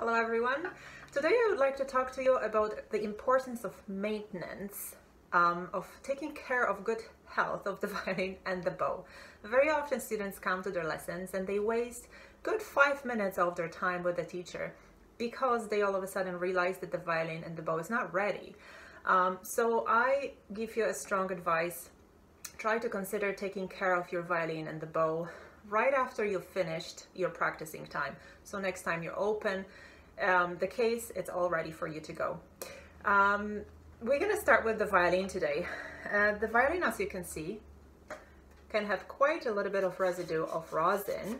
Hello everyone. Today I would like to talk to you about the importance of maintenance, um, of taking care of good health of the violin and the bow. Very often students come to their lessons and they waste good five minutes of their time with the teacher because they all of a sudden realize that the violin and the bow is not ready. Um, so I give you a strong advice. Try to consider taking care of your violin and the bow right after you've finished your practicing time. So next time you're open um, the case, it's all ready for you to go. Um, we're gonna start with the violin today. Uh, the violin, as you can see, can have quite a little bit of residue of rosin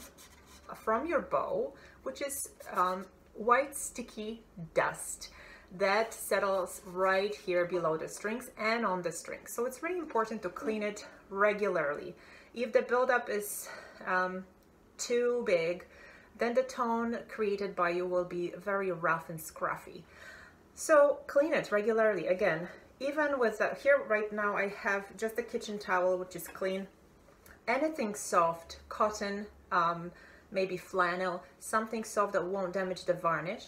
from your bow, which is um, white sticky dust that settles right here below the strings and on the strings. So it's really important to clean it regularly. If the buildup is um, too big, then the tone created by you will be very rough and scruffy. So clean it regularly. Again, even with that, here right now I have just a kitchen towel, which is clean. Anything soft, cotton, um, maybe flannel, something soft that won't damage the varnish.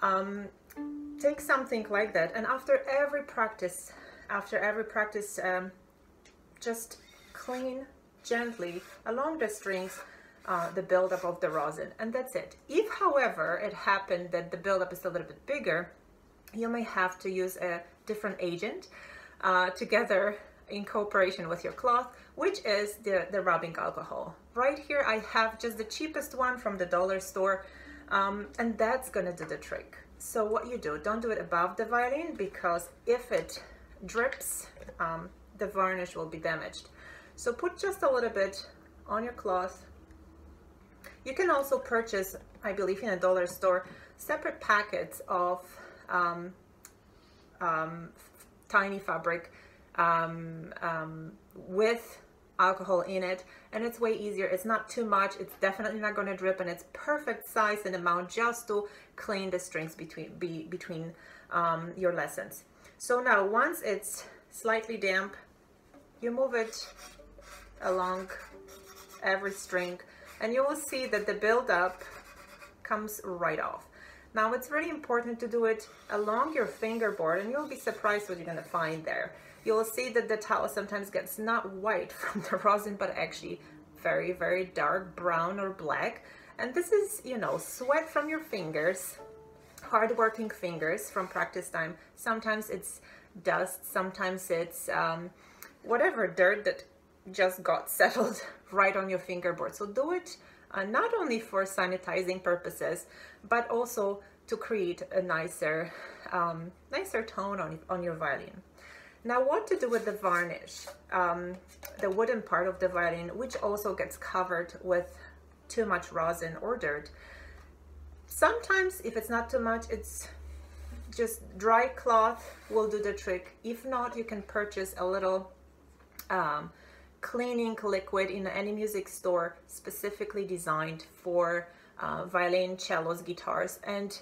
Um, take something like that and after every practice, after every practice, um, just clean gently along the strings uh, the buildup of the rosin and that's it. If however it happened that the buildup is a little bit bigger, you may have to use a different agent uh, together in cooperation with your cloth, which is the, the rubbing alcohol. Right here I have just the cheapest one from the dollar store um, and that's gonna do the trick. So what you do, don't do it above the violin because if it drips, um, the varnish will be damaged. So put just a little bit on your cloth. You can also purchase, I believe in a dollar store, separate packets of um, um, tiny fabric um, um, with alcohol in it and it's way easier it's not too much it's definitely not going to drip and it's perfect size and amount just to clean the strings between be, between um, your lessons so now once it's slightly damp you move it along every string and you will see that the buildup comes right off. Now it's really important to do it along your fingerboard and you'll be surprised what you're gonna find there. You'll see that the towel sometimes gets not white from the rosin but actually very very dark brown or black and this is you know sweat from your fingers hard-working fingers from practice time sometimes it's dust sometimes it's um, whatever dirt that just got settled right on your fingerboard. So do it uh, not only for sanitizing purposes, but also to create a nicer, um, nicer tone on, on your violin. Now what to do with the varnish, um, the wooden part of the violin, which also gets covered with too much rosin or dirt. Sometimes if it's not too much, it's just dry cloth will do the trick. If not, you can purchase a little um, cleaning liquid in any music store specifically designed for uh, violin, cellos, guitars, and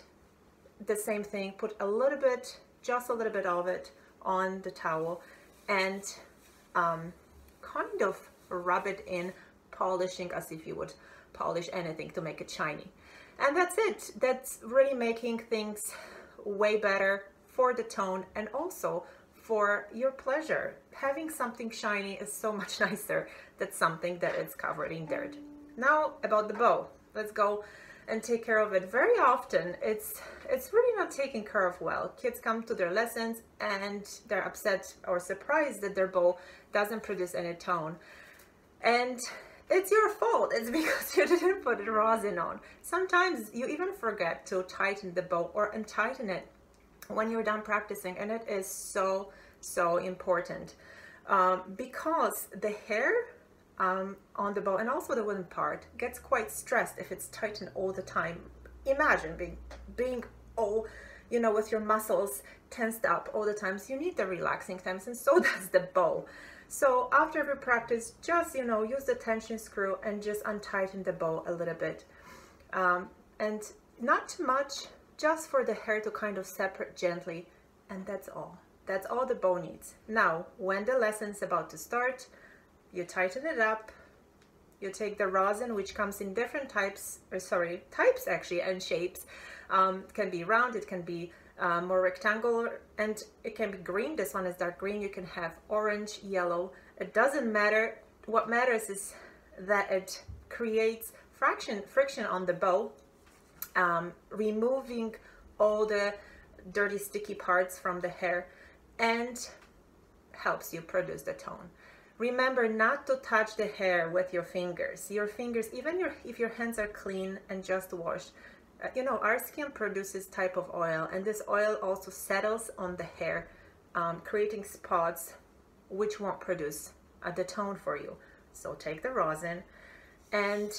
the same thing, put a little bit, just a little bit of it on the towel and um, kind of rub it in, polishing as if you would polish anything to make it shiny. And that's it. That's really making things way better for the tone and also for your pleasure. Having something shiny is so much nicer than something that is covered in dirt. Now about the bow. Let's go and take care of it. Very often it's it's really not taken care of well. Kids come to their lessons and they're upset or surprised that their bow doesn't produce any tone. And it's your fault. It's because you didn't put rosin on. Sometimes you even forget to tighten the bow or untighten it when you're done practicing and it is so so important um, because the hair um, on the bow and also the wooden part gets quite stressed if it's tightened all the time imagine being being all you know with your muscles tensed up all the times. so you need the relaxing times and so does the bow so after every practice just you know use the tension screw and just untighten the bow a little bit um, and not too much just for the hair to kind of separate gently and that's all. That's all the bow needs. Now, when the lesson's about to start, you tighten it up You take the rosin, which comes in different types, or sorry, types actually, and shapes. Um, it can be round, it can be uh, more rectangular, and it can be green. This one is dark green. You can have orange, yellow. It doesn't matter. What matters is that it creates friction, friction on the bow, um, removing all the dirty sticky parts from the hair and helps you produce the tone. Remember not to touch the hair with your fingers. Your fingers, even your, if your hands are clean and just washed, uh, you know, our skin produces type of oil and this oil also settles on the hair, um, creating spots which won't produce uh, the tone for you. So take the rosin and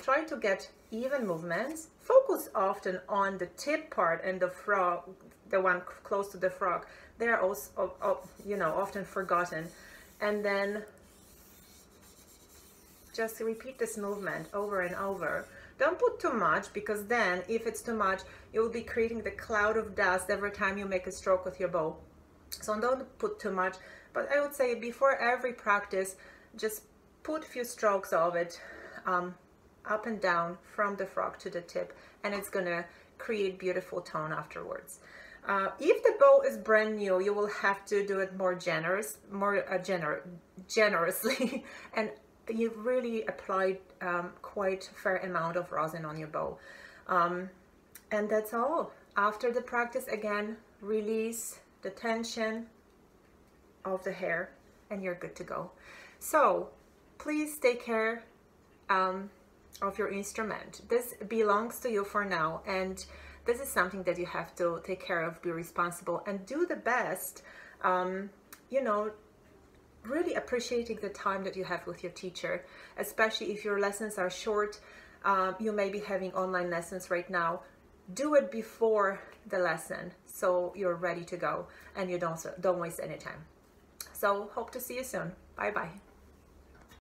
try to get even movements. Focus often on the tip part and the frog, the one close to the frog. They're also, you know, often forgotten. And then just repeat this movement over and over. Don't put too much because then if it's too much, you will be creating the cloud of dust every time you make a stroke with your bow. So don't put too much, but I would say before every practice, just put a few strokes of it um, up and down from the frog to the tip and it's gonna create beautiful tone afterwards. Uh, if the bow is brand new, you will have to do it more generous, more uh, gener generously, and you really applied um, quite a fair amount of rosin on your bow. Um, and that's all. After the practice, again, release the tension of the hair and you're good to go. So please take care um, of your instrument. This belongs to you for now and this is something that you have to take care of, be responsible and do the best, um, you know, really appreciating the time that you have with your teacher, especially if your lessons are short. Um, you may be having online lessons right now. Do it before the lesson so you're ready to go and you don't, don't waste any time. So hope to see you soon. Bye bye.